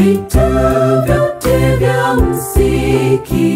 vita vyote vya muziki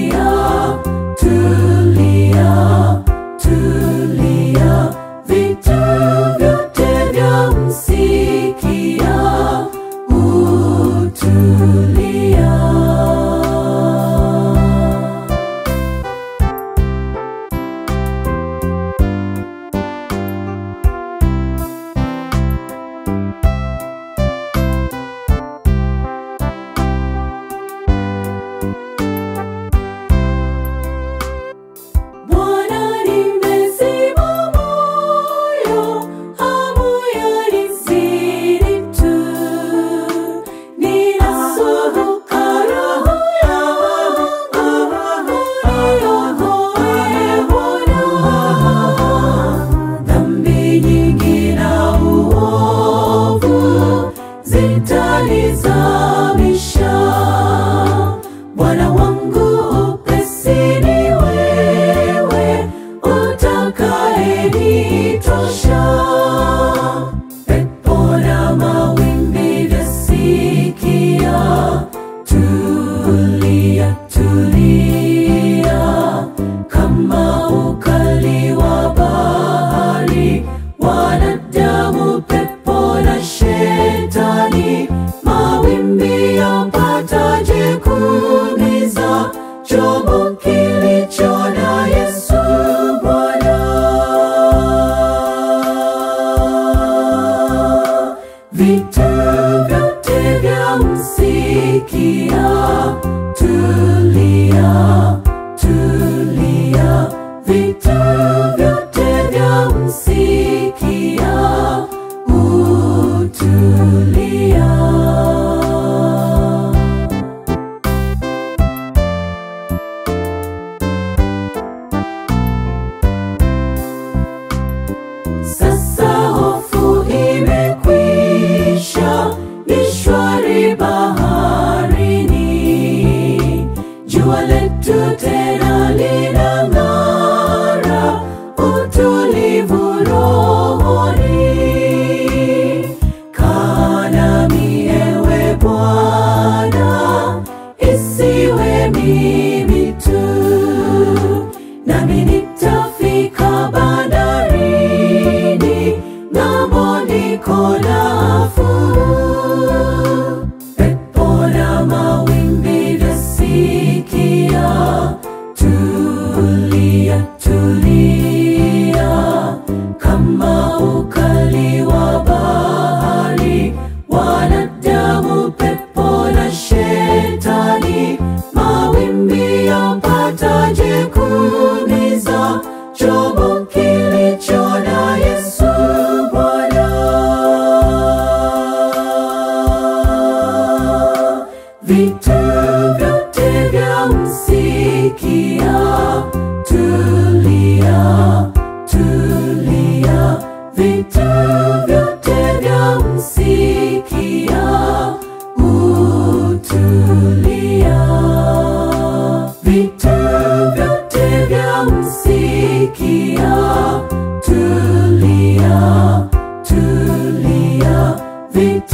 victory. isiwe mimi tu, nami nitafika bandarini, ng'ambo niko nafuu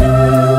Ooh.